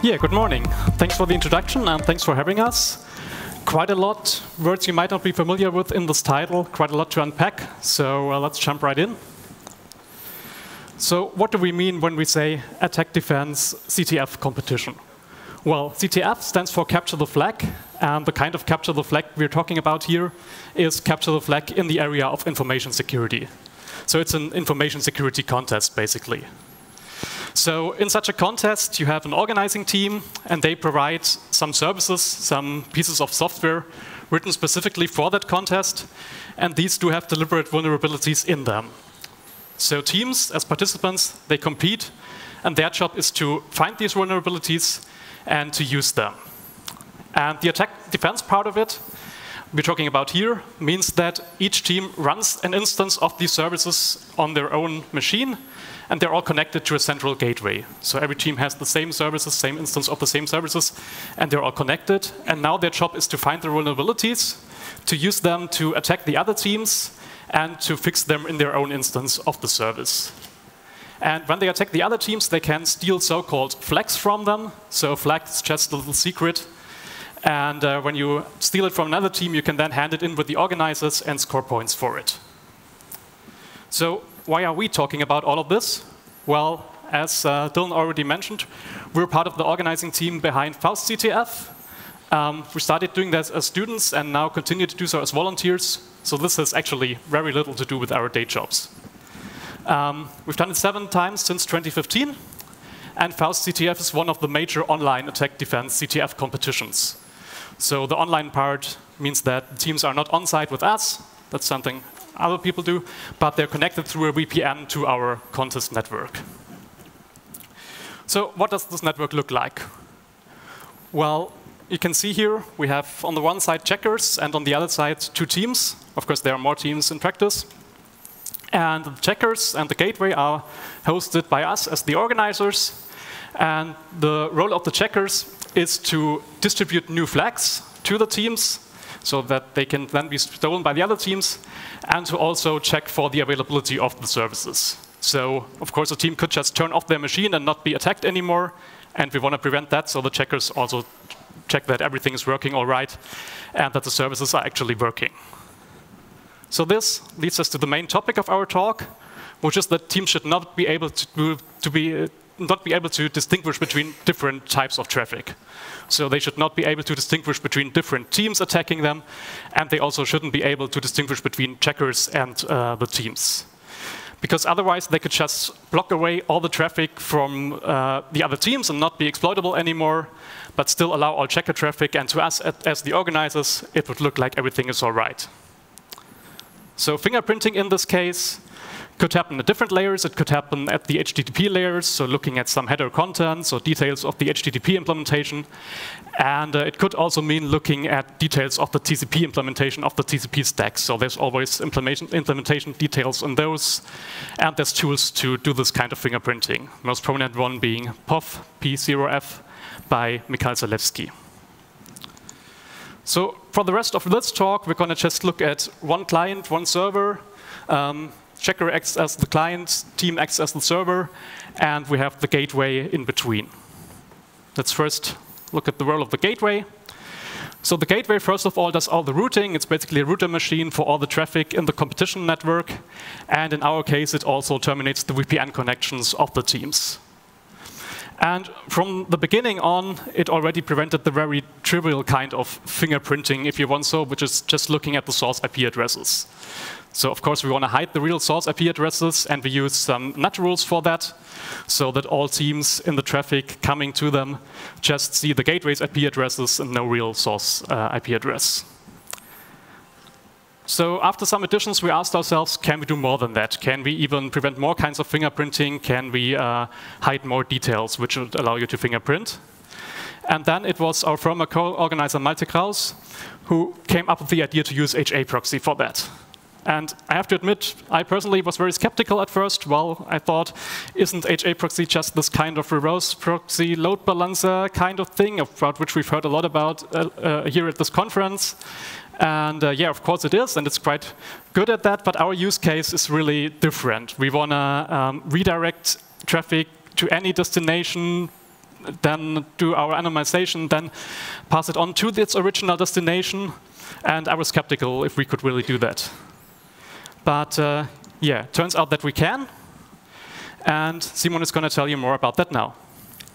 Yeah, good morning. Thanks for the introduction and thanks for having us. Quite a lot words you might not be familiar with in this title, quite a lot to unpack, so uh, let's jump right in. So what do we mean when we say attack defense CTF competition? Well, CTF stands for capture the flag, and the kind of capture the flag we're talking about here is capture the flag in the area of information security. So it's an information security contest, basically. So in such a contest, you have an organizing team, and they provide some services, some pieces of software written specifically for that contest, and these do have deliberate vulnerabilities in them. So teams, as participants, they compete, and their job is to find these vulnerabilities and to use them. And the attack defense part of it, we're talking about here, means that each team runs an instance of these services on their own machine, and they're all connected to a central gateway. So every team has the same services, same instance of the same services, and they're all connected. And now their job is to find the vulnerabilities, to use them to attack the other teams, and to fix them in their own instance of the service. And when they attack the other teams, they can steal so-called flags from them. So flag is just a little secret. And uh, when you steal it from another team, you can then hand it in with the organizers and score points for it. So why are we talking about all of this? Well, as uh, Dylan already mentioned, we're part of the organizing team behind Faust CTF. Um, we started doing that as students and now continue to do so as volunteers. So this has actually very little to do with our day jobs. Um, we've done it seven times since 2015. And Faust CTF is one of the major online attack defense CTF competitions. So the online part means that teams are not on site with us. That's something other people do, but they're connected through a VPN to our contest network. So what does this network look like? Well, you can see here we have on the one side checkers and on the other side two teams. Of course, there are more teams in practice. And the checkers and the gateway are hosted by us as the organizers. And the role of the checkers is to distribute new flags to the teams so that they can then be stolen by the other teams, and to also check for the availability of the services. So, of course, a team could just turn off their machine and not be attacked anymore, and we want to prevent that, so the checkers also check that everything is working all right and that the services are actually working. So this leads us to the main topic of our talk, which is that teams should not be able to, to be not be able to distinguish between different types of traffic. So they should not be able to distinguish between different teams attacking them, and they also shouldn't be able to distinguish between checkers and uh, the teams. Because otherwise they could just block away all the traffic from uh, the other teams and not be exploitable anymore, but still allow all checker traffic, and to us as the organizers, it would look like everything is all right. So fingerprinting in this case could happen at different layers. It could happen at the HTTP layers, so looking at some header contents or details of the HTTP implementation. And uh, it could also mean looking at details of the TCP implementation of the TCP stack. So there's always implementation, details in those. And there's tools to do this kind of fingerprinting. Most prominent one being POF P0F by Mikhail Zalewski. So for the rest of this talk, we're going to just look at one client, one server, um, Checker acts as the client, team acts as the server, and we have the gateway in between. Let's first look at the role of the gateway. So the gateway, first of all, does all the routing. It's basically a router machine for all the traffic in the competition network. And in our case, it also terminates the VPN connections of the teams. And from the beginning on, it already prevented the very trivial kind of fingerprinting, if you want so, which is just looking at the source IP addresses. So of course we want to hide the real source IP addresses and we use some NAT rules for that so that all teams in the traffic coming to them just see the gateway's IP addresses and no real source uh, IP address. So after some additions, we asked ourselves, can we do more than that? Can we even prevent more kinds of fingerprinting? Can we uh, hide more details which would allow you to fingerprint? And then it was our former co-organizer Malte Kraus who came up with the idea to use HAProxy for that. And I have to admit, I personally was very skeptical at first. Well, I thought, isn't HAProxy just this kind of reverse proxy load balancer kind of thing, about which we've heard a lot about uh, uh, here at this conference? And uh, yeah, of course it is, and it's quite good at that, but our use case is really different. We want to um, redirect traffic to any destination then do our anonymization, then pass it on to its original destination. And I was skeptical if we could really do that. But uh, yeah, turns out that we can. And Simon is going to tell you more about that now.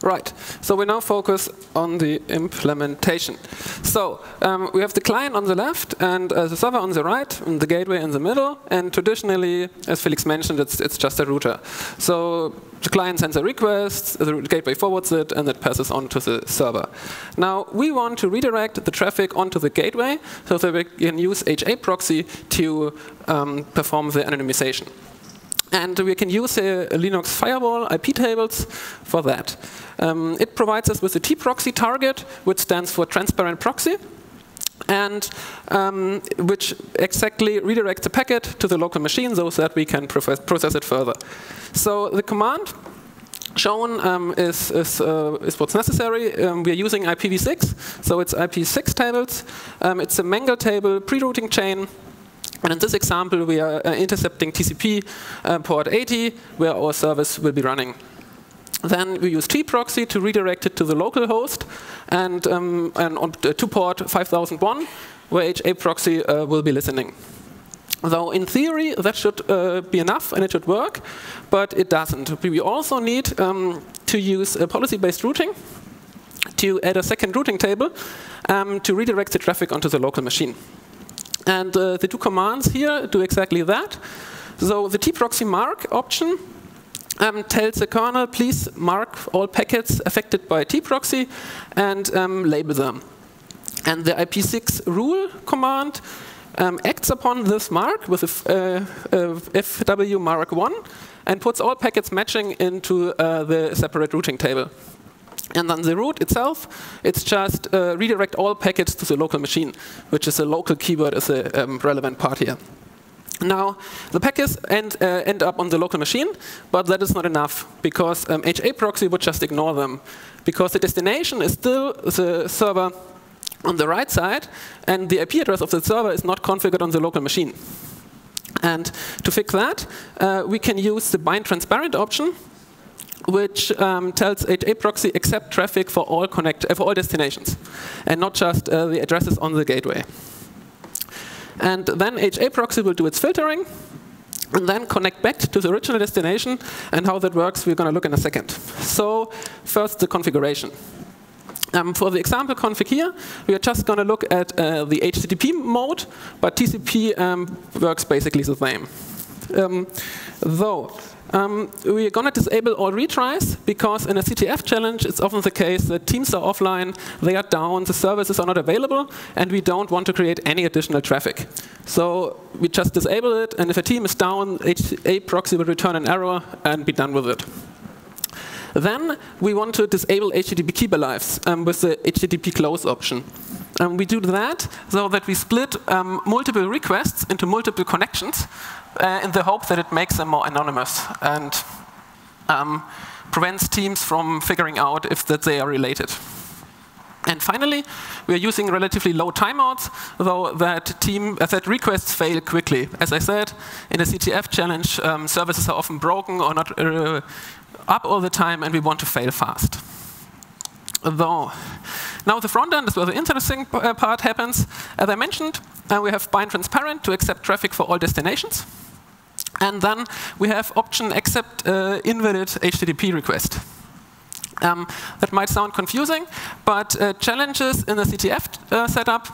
Right. So we now focus on the implementation. So um, we have the client on the left and uh, the server on the right, and the gateway in the middle. And traditionally, as Felix mentioned, it's, it's just a router. So the client sends a request, the gateway forwards it, and it passes on to the server. Now, we want to redirect the traffic onto the gateway so that we can use HAProxy to um, perform the anonymization. And we can use a, a Linux firewall iptables for that. Um, it provides us with a T-proxy target, which stands for transparent proxy, and um, which exactly redirects the packet to the local machine so that we can process it further. So the command shown um, is, is, uh, is, what's necessary. Um, we're using IPv6, so it's ip6tables. Um, it's a Mangle table pre-routing chain and in this example, we are uh, intercepting TCP uh, port 80, where our service will be running. Then we use T-proxy to redirect it to the local host, and, um, and on uh, to port 5001, where HAProxy uh, will be listening. Though in theory, that should uh, be enough and it should work, but it doesn't. We also need um, to use policy-based routing to add a second routing table um, to redirect the traffic onto the local machine. And uh, the two commands here do exactly that. So the tproxy mark option um, tells the kernel, please mark all packets affected by tproxy and um, label them. And the IP6 rule command um, acts upon this mark with a uh, uh, FW mark 1 and puts all packets matching into uh, the separate routing table. And then the route itself, it's just uh, redirect all packets to the local machine, which is a local keyword is a um, relevant part here. Now, the packets end, uh, end up on the local machine, but that is not enough, because um, HAProxy would just ignore them, because the destination is still the server on the right side, and the IP address of the server is not configured on the local machine. And to fix that, uh, we can use the bind transparent option, which um, tells HAProxy accept traffic for all connect uh, for all destinations, and not just uh, the addresses on the gateway. And then HAProxy will do its filtering, and then connect back to the original destination. And how that works, we're going to look in a second. So first, the configuration. Um, for the example config here, we are just going to look at uh, the HTTP mode, but TCP um, works basically the same. Um, though, um, we're going to disable all retries because in a CTF challenge, it's often the case that teams are offline, they are down, the services are not available, and we don't want to create any additional traffic. So we just disable it, and if a team is down, a proxy will return an error and be done with it. Then we want to disable HTTP keep alives um, with the HTTP close option. Um, we do that so that we split um, multiple requests into multiple connections uh, in the hope that it makes them more anonymous and um, prevents teams from figuring out if that they are related. And finally, we are using relatively low timeouts, though that team uh, that requests fail quickly. As I said, in a CTF challenge, um, services are often broken or not uh, up all the time, and we want to fail fast. Though, now the front end is where the interesting uh, part happens. As I mentioned, uh, we have bind transparent to accept traffic for all destinations. And then we have option accept uh, invalid HTTP request. Um, that might sound confusing, but uh, challenges in the CTF uh, setup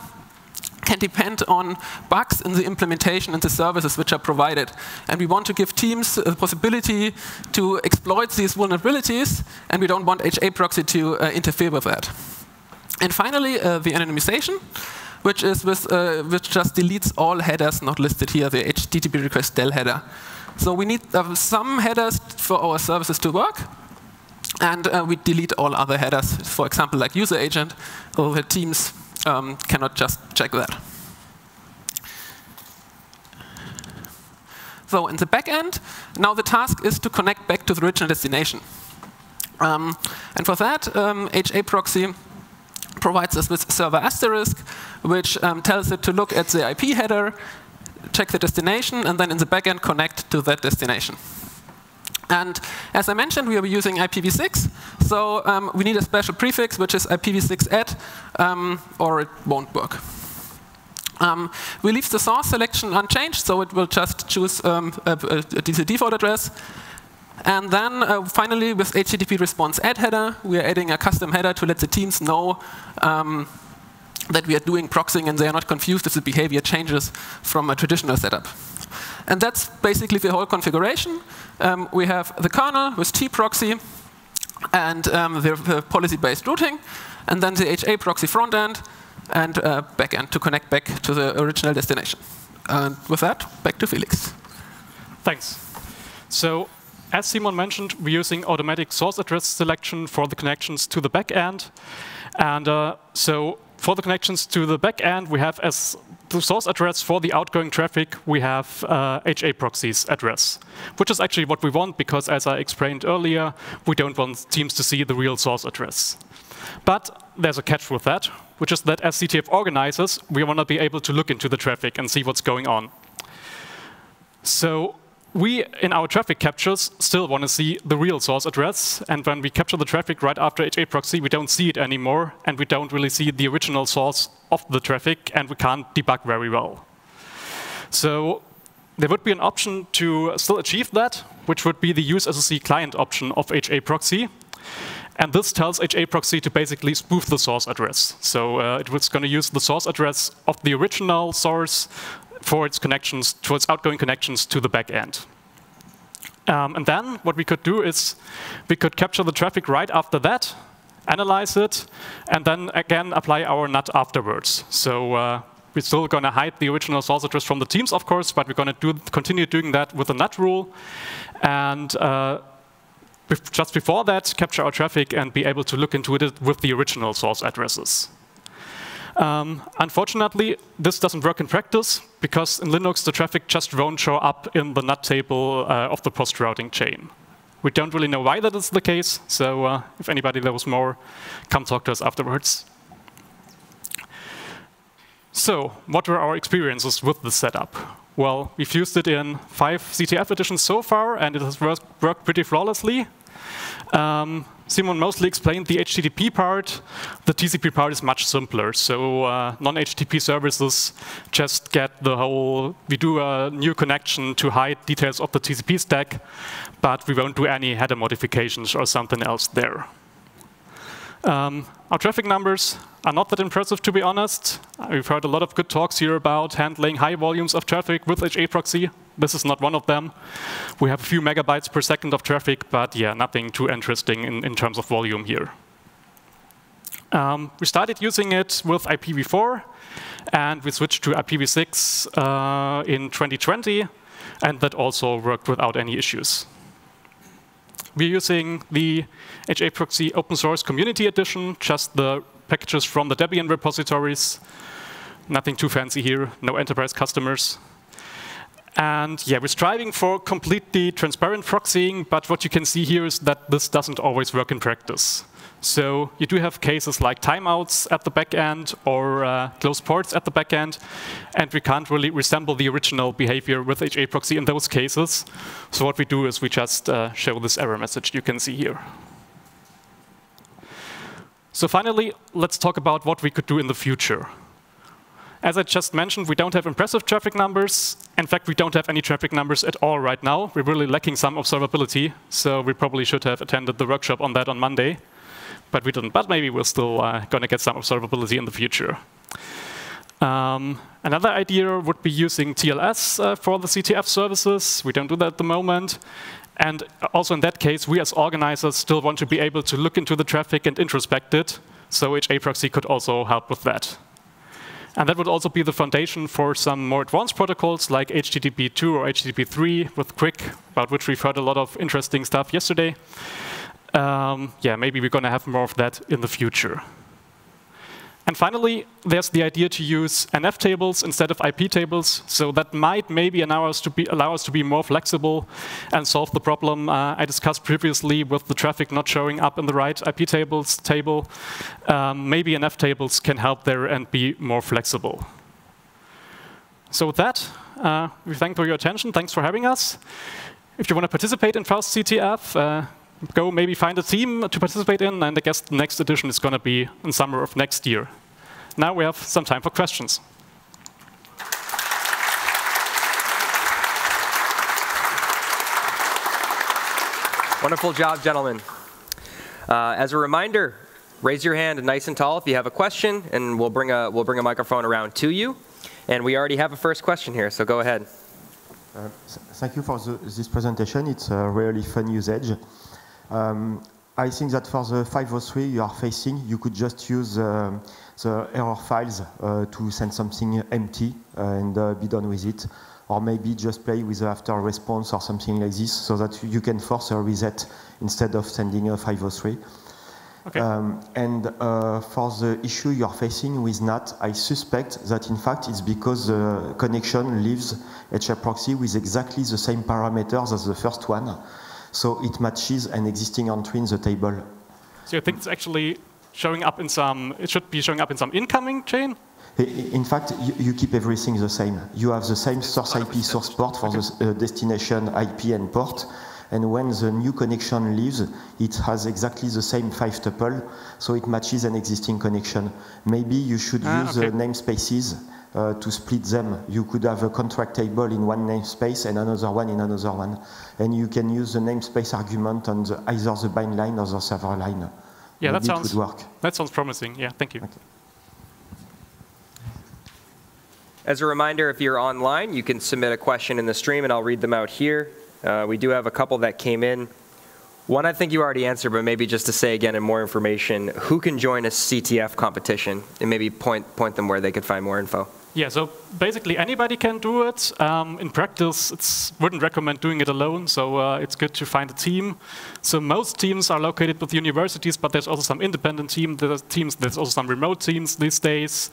can depend on bugs in the implementation and the services which are provided. And we want to give teams the possibility to exploit these vulnerabilities, and we don't want HAProxy to uh, interfere with that. And finally, uh, the anonymization, which is with, uh, which just deletes all headers not listed here, the HTTP request del header. So we need uh, some headers for our services to work, and uh, we delete all other headers, for example, like user agent, or the teams um, cannot just check that. So in the back end, now the task is to connect back to the original destination. Um, and for that, um, HAProxy provides us with server asterisk, which um, tells it to look at the IP header, check the destination, and then in the backend connect to that destination. And as I mentioned, we are using IPv6, So um, we need a special prefix, which is IPv6 add, um, or it won't work. Um, we leave the source selection unchanged, so it will just choose um, a, a, a default address. And then uh, finally, with HTTP response add header, we are adding a custom header to let the teams know um, that we are doing proxying and they are not confused if the behavior changes from a traditional setup. And that's basically the whole configuration. Um, we have the kernel with tproxy and um, the, the policy-based routing, and then the HAProxy front end and uh, backend to connect back to the original destination. And with that, back to Felix. Thanks. So as Simon mentioned, we're using automatic source address selection for the connections to the back end. And uh, so for the connections to the back end, we have as the source address for the outgoing traffic, we have uh, HAProxy's address, which is actually what we want because, as I explained earlier, we don't want teams to see the real source address. But there's a catch with that, which is that as CTF organizers, we want to be able to look into the traffic and see what's going on. So we, in our traffic captures, still want to see the real source address. And when we capture the traffic right after HAProxy, we don't see it anymore. And we don't really see the original source of the traffic. And we can't debug very well. So there would be an option to still achieve that, which would be the use SOC client option of HAProxy. And this tells HAProxy to basically spoof the source address. So uh, it was going to use the source address of the original source for its connections, to its outgoing connections to the back end. Um, and then what we could do is we could capture the traffic right after that, analyze it, and then again apply our NAT afterwards. So uh, we're still going to hide the original source address from the teams, of course, but we're going to do, continue doing that with the NAT rule. And uh, just before that, capture our traffic and be able to look into it with the original source addresses. Um, unfortunately, this doesn't work in practice because in Linux, the traffic just won't show up in the NAT table uh, of the post routing chain. We don't really know why that is the case, so uh, if anybody knows more, come talk to us afterwards. So, what were our experiences with this setup? Well, we've used it in five CTF editions so far, and it has worked pretty flawlessly. Um, Simon mostly explained the HTTP part. The TCP part is much simpler. So uh, non-HTTP services just get the whole, we do a new connection to hide details of the TCP stack, but we won't do any header modifications or something else there. Um, our traffic numbers are not that impressive, to be honest. We've heard a lot of good talks here about handling high volumes of traffic with HAProxy. This is not one of them. We have a few megabytes per second of traffic, but yeah, nothing too interesting in, in terms of volume here. Um, we started using it with IPv4, and we switched to IPv6 uh, in 2020, and that also worked without any issues. We're using the HAProxy Open Source Community Edition, just the packages from the Debian repositories. Nothing too fancy here, no enterprise customers. And yeah, we're striving for completely transparent proxying, but what you can see here is that this doesn't always work in practice. So you do have cases like timeouts at the back end or uh, closed ports at the back end, and we can't really resemble the original behavior with HAProxy in those cases. So what we do is we just uh, show this error message you can see here. So finally, let's talk about what we could do in the future. As I just mentioned, we don't have impressive traffic numbers. In fact, we don't have any traffic numbers at all right now. We're really lacking some observability, so we probably should have attended the workshop on that on Monday. But we didn't. But maybe we're still uh, going to get some observability in the future. Um, another idea would be using TLS uh, for the CTF services. We don't do that at the moment. And also in that case, we as organizers still want to be able to look into the traffic and introspect it. So HAProxy could also help with that. And that would also be the foundation for some more advanced protocols like HTTP 2 or HTTP 3 with QUIC, about which we've heard a lot of interesting stuff yesterday. Um, yeah, maybe we're going to have more of that in the future. And finally, there's the idea to use nftables instead of iptables. So that might maybe allow us to be, us to be more flexible and solve the problem uh, I discussed previously with the traffic not showing up in the right iptables table. Um, maybe nftables can help there and be more flexible. So with that, uh, we thank for your attention. Thanks for having us. If you want to participate in Faust CTF, uh, go maybe find a team to participate in, and I guess the next edition is going to be in summer of next year. Now we have some time for questions. Wonderful job, gentlemen. Uh, as a reminder, raise your hand nice and tall if you have a question, and we'll bring a, we'll bring a microphone around to you. And we already have a first question here, so go ahead. Uh, thank you for the, this presentation. It's a really fun usage. Um, I think that for the 503 you are facing, you could just use uh, the error files uh, to send something empty and uh, be done with it or maybe just play with the after response or something like this so that you can force a reset instead of sending a 503. Okay. Um, and uh, for the issue you're facing with NAT, I suspect that in fact it's because the connection leaves HAProxy with exactly the same parameters as the first one. So it matches an existing entry in the table. So you think it's actually showing up in some, it should be showing up in some incoming chain? In fact, you, you, keep everything the same. You have the same source IP source port for the uh, destination IP and port. And when the new connection leaves, it has exactly the same five tuple, so it matches an existing connection. Maybe you should ah, use okay. uh, namespaces uh, to split them. You could have a conntrack table in one namespace and another one in another one. And you can use the namespace argument on the, either the bind line or the server line. Yeah, Maybe that sounds, would work. that sounds promising. Yeah, thank you. Okay. As a reminder, if you're online, you can submit a question in the stream, and I'll read them out here. Uh, we do have a couple that came in. One I think you already answered, but maybe just to say again and more information, who can join a CTF competition? And maybe point, point them where they could find more info. Yeah, so basically anybody can do it. Um, in practice, it's wouldn't recommend doing it alone, so uh, it's good to find a team. So most teams are located with universities, but there's also some independent team, there's teams. There's also some remote teams these days.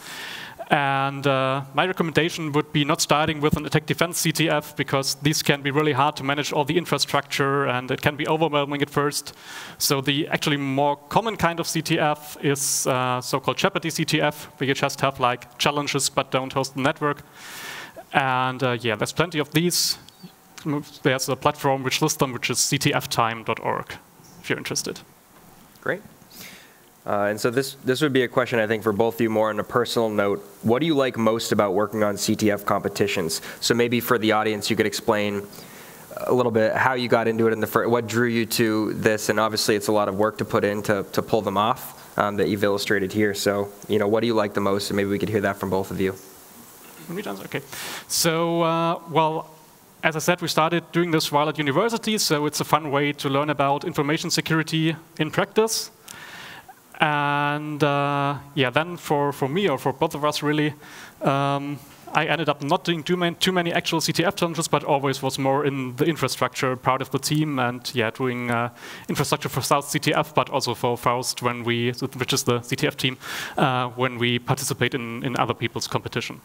And uh, my recommendation would be not starting with an attack defense CTF because these can be really hard to manage all the infrastructure and it can be overwhelming at first. So the actually more common kind of CTF is uh, so-called Jeopardy CTF, where you just have like challenges but don't host the network. And uh, yeah, there's plenty of these. There's a platform which lists them, which is ctftime.org, if you're interested. Great. Uh, and so this, this would be a question, I think, for both of you more on a personal note. What do you like most about working on CTF competitions? So maybe for the audience, you could explain a little bit how you got into it in the first, what drew you to this, and obviously it's a lot of work to put in to, to pull them off um, that you've illustrated here. So, you know, what do you like the most? And maybe we could hear that from both of you. Okay. So, uh, well, as I said, we started doing this while at university, so it's a fun way to learn about information security in practice. And uh, yeah, then for, for me or for both of us really, um, I ended up not doing too many, too many actual CTF challenges, but always was more in the infrastructure part of the team and yeah, doing uh, infrastructure for Faust CTF, but also for Faust when we, which is the CTF team, uh, when we participate in, in other people's competition.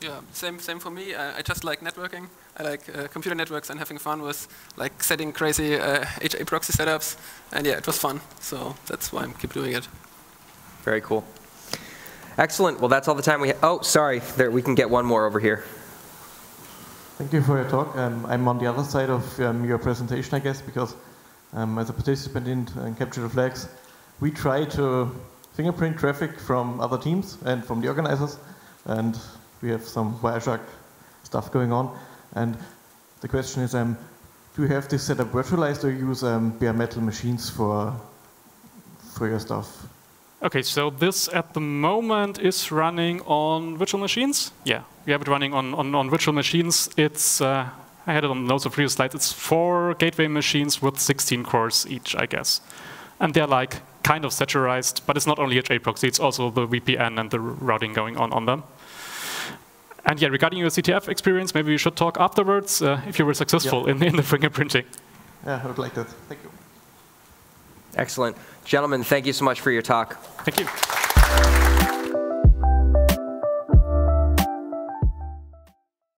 Yeah, same same for me. I, I just like networking. I like uh, computer networks and having fun with like setting crazy uh, HAProxy setups. And yeah, it was fun. So that's why I keep doing it. Very cool. Excellent. Well, that's all the time we have. Oh, sorry. There, we can get one more over here. Thank you for your talk. Um, I'm on the other side of um, your presentation, I guess, because um, as a participant in, in Capture the Flags, we try to fingerprint traffic from other teams and from the organizers. And we have some Wireshark stuff going on. And the question is, um, do you have this setup virtualized or use um, bare metal machines for, for your stuff? Okay, so this at the moment is running on virtual machines. Yeah, we have it running on, on, on virtual machines. It's, uh, I had it on notes of previous slides, it's four gateway machines with 16 cores each, I guess. And they're like kind of saturized, but it's not only HAProxy, it's also the VPN and the routing going on on them. And yeah, regarding your CTF experience, maybe we should talk afterwards uh, if you were successful in, in the fingerprinting. Yeah, I would like that. Thank you. Excellent. Gentlemen, thank you so much for your talk. Thank you.